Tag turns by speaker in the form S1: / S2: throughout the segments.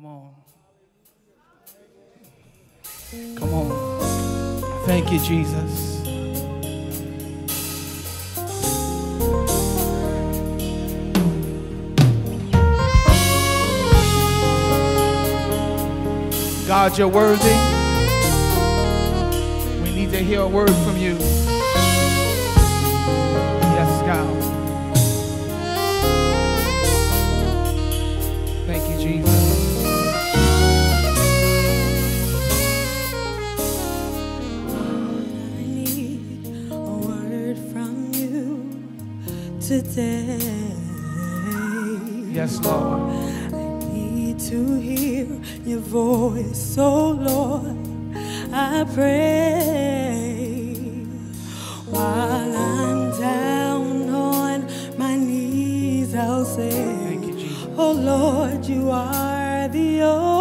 S1: Come on. Come on. Thank you, Jesus. God, you're worthy. We need to hear a word from you. Yes, God.
S2: Today.
S1: Yes, Lord.
S2: I need to hear your voice, oh Lord. I pray while I'm down on my knees. I'll say,
S1: you.
S2: Oh Lord, you are the only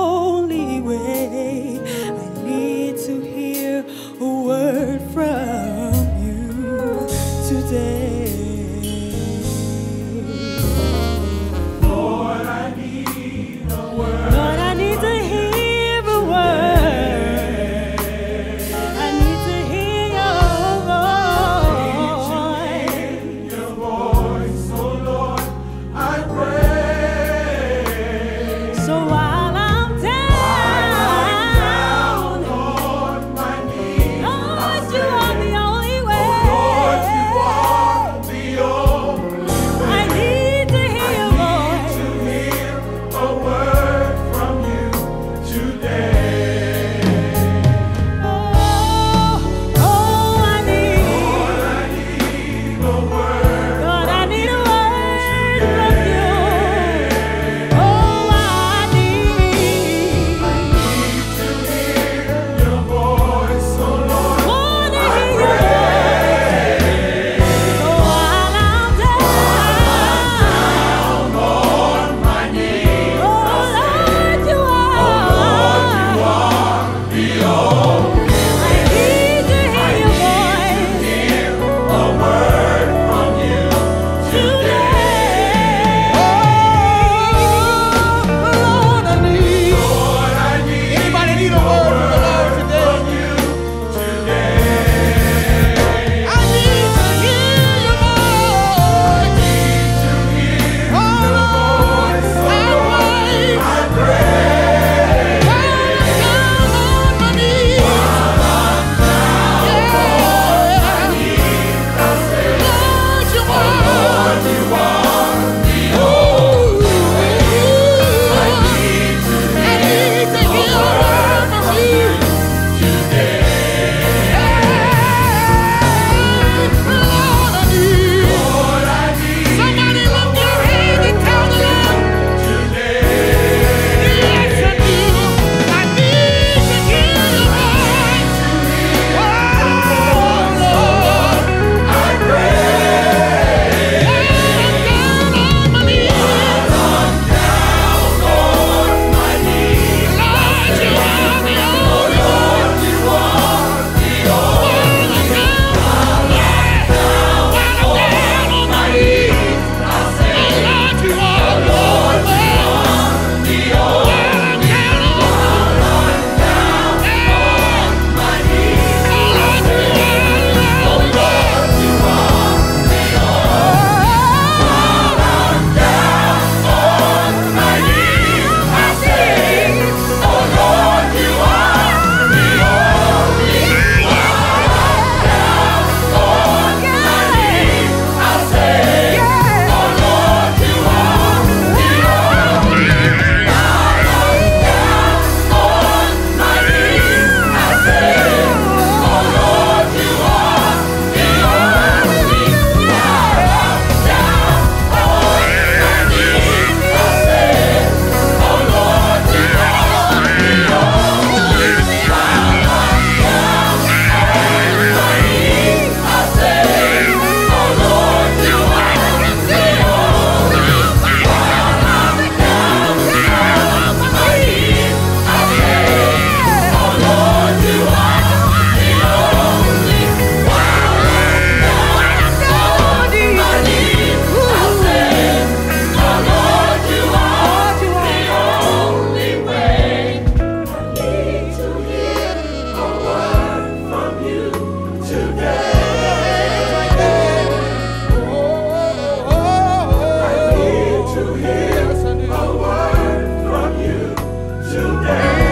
S2: a word from you today.